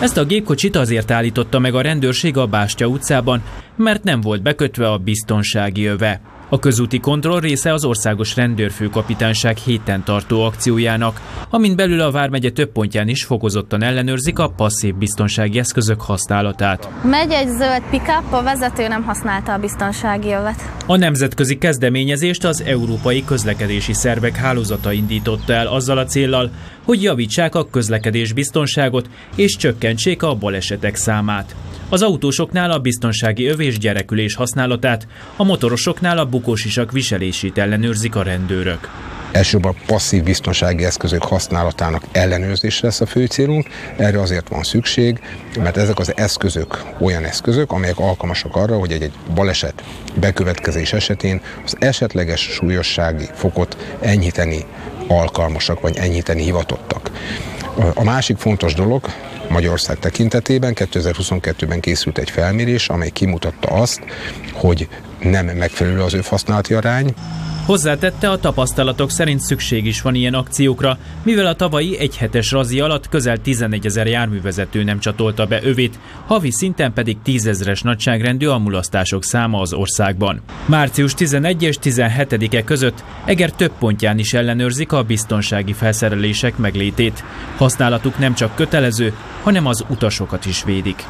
Ezt a gépkocsit azért állította meg a rendőrség a Bástya utcában, mert nem volt bekötve a biztonsági öve. A közúti kontroll része az Országos Rendőrfőkapitányság héten tartó akciójának, amin belül a Vármegye több pontján is fokozottan ellenőrzik a passzív biztonsági eszközök használatát. Megy egy zöld pickup, a vezető nem használta a biztonsági övet. A nemzetközi kezdeményezést az Európai Közlekedési Szervek Hálózata indította el azzal a céllal, hogy javítsák a közlekedés biztonságot és csökkentsék a balesetek számát. Az autósoknál a biztonsági övés gyerekülés használatát, a motorosoknál a bukósisak viselését ellenőrzik a rendőrök. Elsősorban passzív biztonsági eszközök használatának ellenőrzése lesz a fő célunk. Erre azért van szükség, mert ezek az eszközök olyan eszközök, amelyek alkalmasak arra, hogy egy, egy baleset bekövetkezés esetén az esetleges súlyossági fokot enyhíteni alkalmasak, vagy enyhíteni hivatottak. A másik fontos dolog, Magyarország tekintetében 2022-ben készült egy felmérés, amely kimutatta azt, hogy nem megfelelő az övhasználati arány, Hozzátette, a tapasztalatok szerint szükség is van ilyen akciókra, mivel a tavalyi egyhetes razi alatt közel 11 ezer járművezető nem csatolta be övét, havi szinten pedig 10 ezeres nagyságrendű a száma az országban. Március 11 és 17-e között Eger több pontján is ellenőrzik a biztonsági felszerelések meglétét. Használatuk nem csak kötelező, hanem az utasokat is védik.